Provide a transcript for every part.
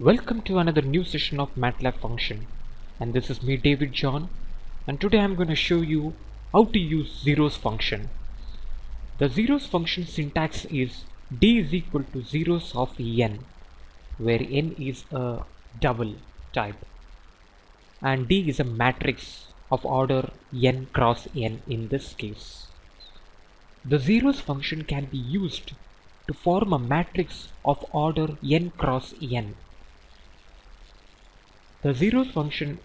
Welcome to another new session of MATLAB function and this is me David John and today I'm going to show you how to use zeros function. The zeros function syntax is d is equal to zeros of n where n is a double type and d is a matrix of order n cross n in this case. The zeros function can be used to form a matrix of order n cross n the zeros function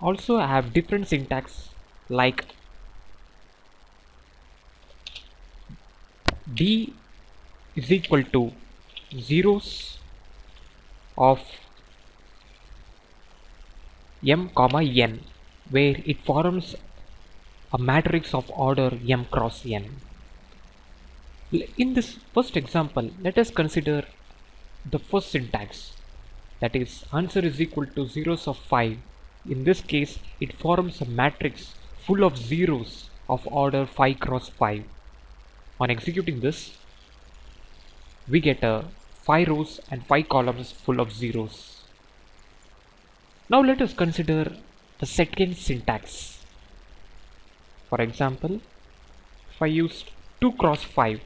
also have different syntax like d is equal to zeros of m comma n where it forms a matrix of order m cross n. In this first example, let us consider the first syntax that is answer is equal to zeros of 5 in this case it forms a matrix full of zeros of order 5 cross 5 on executing this we get a 5 rows and 5 columns full of zeros. Now let us consider the second syntax. For example if I used 2 cross 5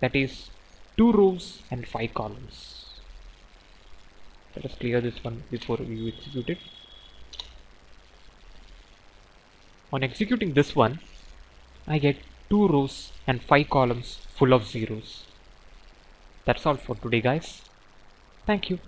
that is 2 rows and 5 columns let us clear this one before we execute it. On executing this one I get two rows and five columns full of zeros. That's all for today guys. Thank you